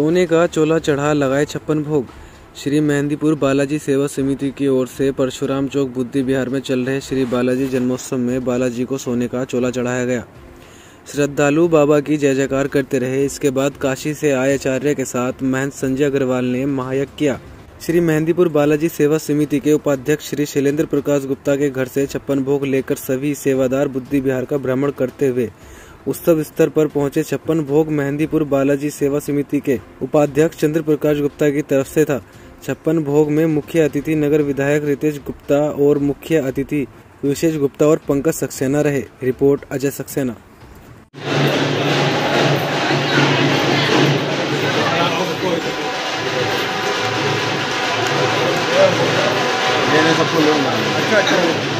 सोने का चोला चढ़ा लगाए छप्पन भोग। श्री मेहंदीपुर बालाजी सेवा समिति की ओर से परशुराम चौक बुद्धि बिहार में चल रहे श्री बालाजी जन्मोत्सव में बालाजी को सोने का चोला चढ़ाया गया। श्रद्धालु बाबा की जय जयकार करते रहे। इसके बाद काशी से आए आचार्य के साथ महंत संजय अग्रवाल ने महायज्ञ किया। श्री मेहंदीपुर बालाजी सेवा समिति के उपाध्यक्ष श्री शैलेंद्र प्रकाश गुप्ता के घर से छप्पन भोग लेकर सभी सेवादार बुद्धि बिहार का भ्रमण करते हुए उत्सव स्तर पर पहुँचे छप्पन भोग मेहंदीपुर बालाजी सेवा समिति के उपाध्यक्ष चंद्र प्रकाश गुप्ता की तरफ़ से था। छप्पन भोग में मुख्य अतिथि नगर विधायक रितेश गुप्ता और मुख्य अतिथि विशेष गुप्ता और पंकज सक्सेना रहे। रिपोर्ट अजय सक्सेना। अच्छा अच्छा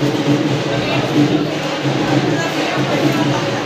Thank you.